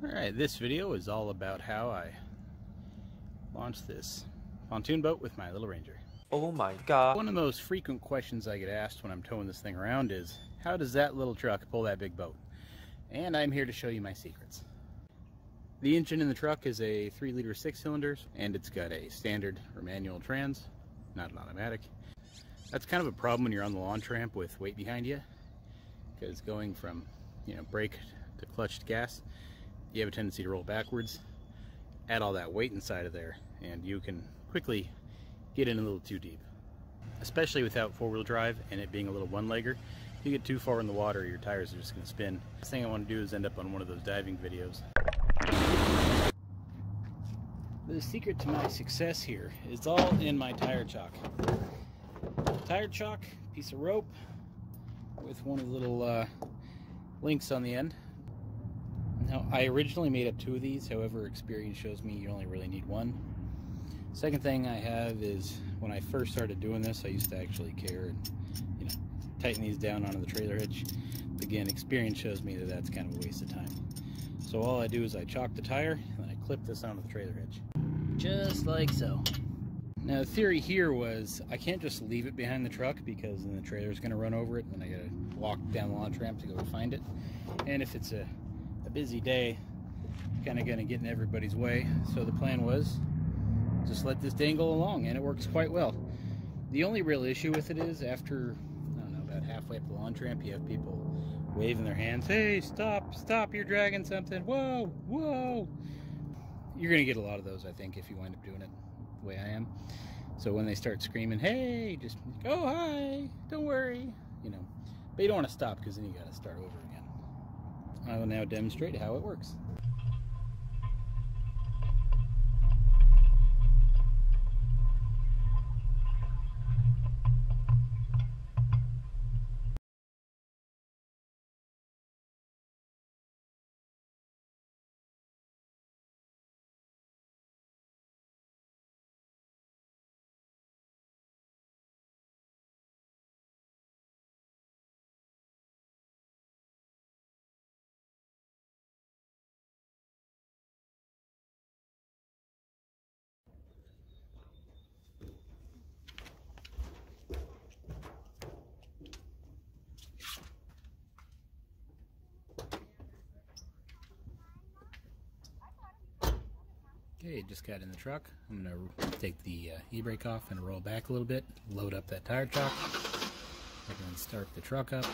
Alright, this video is all about how I launched this pontoon boat with my little Ranger. Oh my god. One of the most frequent questions I get asked when I'm towing this thing around is, how does that little truck pull that big boat? And I'm here to show you my secrets. The engine in the truck is a 3 liter 6 cylinders and it's got a standard or manual trans, not an automatic. That's kind of a problem when you're on the launch ramp with weight behind you because going from you know brake to clutch to gas you have a tendency to roll backwards add all that weight inside of there and you can quickly get in a little too deep especially without four-wheel drive and it being a little one-legger if you get too far in the water your tires are just going to spin last thing I want to do is end up on one of those diving videos the secret to my success here is all in my tire chock. tire chock, piece of rope with one of the little uh, links on the end. Now, I originally made up two of these, however, experience shows me you only really need one. Second thing I have is when I first started doing this, I used to actually care and you know tighten these down onto the trailer hitch. Again, experience shows me that that's kind of a waste of time. So all I do is I chock the tire and I clip this onto the trailer hitch. Just like so. Now the theory here was I can't just leave it behind the truck because then the trailer's going to run over it and then I got to walk down the launch ramp to go find it. And if it's a, a busy day, kind of going to get in everybody's way. So the plan was just let this dangle along and it works quite well. The only real issue with it is after, I don't know, about halfway up the launch ramp, you have people waving their hands, hey, stop, stop, you're dragging something, whoa, whoa. You're going to get a lot of those, I think, if you wind up doing it the way I am. So when they start screaming, hey, just go, oh, hi, don't worry, you know. But you don't want to stop because then you got to start over again. I will now demonstrate how it works. Okay, just got in the truck. I'm going to take the uh, e-brake off and roll back a little bit, load up that tire chock. Can start the truck up.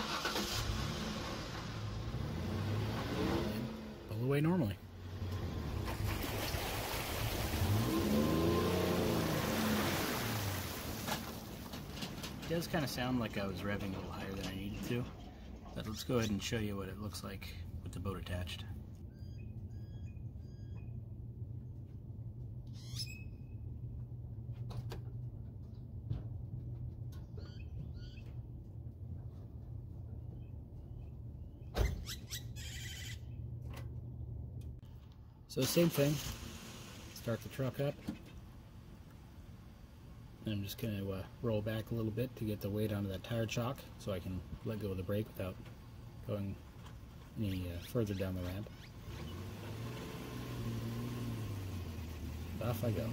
And pull away normally. It does kind of sound like I was revving a little higher than I needed to. But let's go ahead and show you what it looks like with the boat attached. So same thing, start the truck up. And I'm just going to uh, roll back a little bit to get the weight onto that tire chock so I can let go of the brake without going any uh, further down the ramp. Off I go.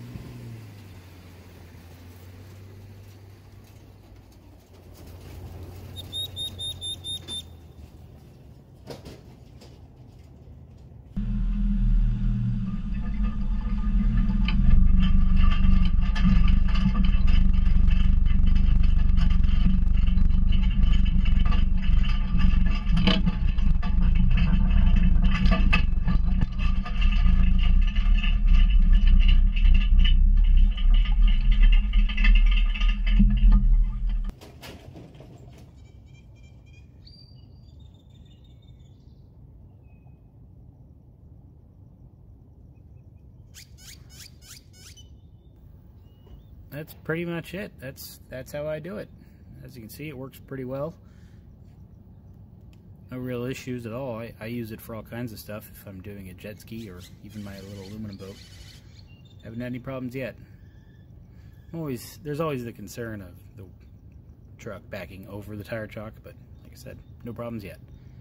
That's pretty much it. That's that's how I do it. As you can see, it works pretty well. No real issues at all. I, I use it for all kinds of stuff if I'm doing a jet ski or even my little aluminum boat. Haven't had any problems yet. I'm always there's always the concern of the truck backing over the tire chock, but like I said, no problems yet.